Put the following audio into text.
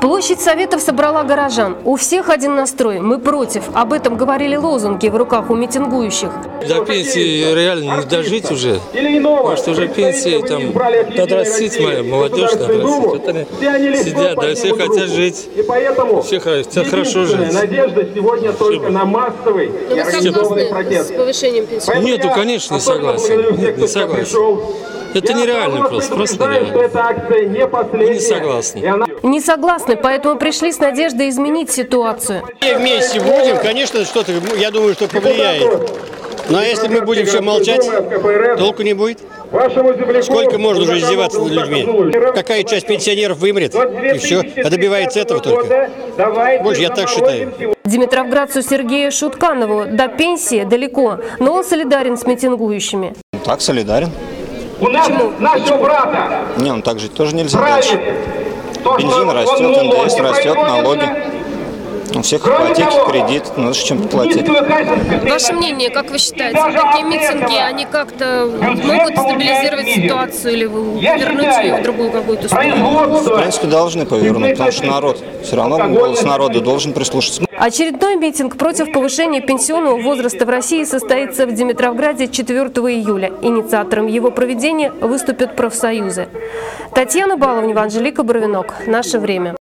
Площадь Советов собрала горожан. У всех один настрой. Мы против. Об этом говорили лозунги в руках у митингующих. До пенсии реально не дожить уже. Может, уже пенсии там подрастить моя молодежь. Вот они сидят, да, все хотят жить. И поэтому Все хотят хорошо жить. надежда сегодня только на массовый и организованный протест. повышением пенсии? Нету, конечно, не согласен. не согласен. Это Я нереально просто, просто нереально. что эта акция не последняя. Не согласны. Не согласны, поэтому пришли с надеждой изменить ситуацию. Все вместе будем, конечно, что-то, я думаю, что повлияет. А если мы будем все молчать, толку не будет. Сколько можно уже издеваться над людьми? Какая часть пенсионеров вымрет, и все, а добивается этого только. Больше я так считаю. Димитровградцу Сергею Шутканову до пенсии далеко, но он солидарен с митингующими. Так, солидарен. У нас нашего брата Не, ну так жить тоже нельзя дальше. То, Бензин растет, НДС растет, налоги. У всех Кроме ипотеки, того, кредит, надо же чем-то платить. Ваше мнение, как вы считаете, такие митинги, они как-то могут стабилизировать ситуацию или вернуть ее в другую какую-то сторону? В принципе, должны повернуть, потому что народ, все равно голос народа должен прислушаться. Очередной митинг против повышения пенсионного возраста в России состоится в Димитровграде 4 июля. Инициатором его проведения выступят профсоюзы. Татьяна Баловнева, Анжелика Боровинок. Наше время.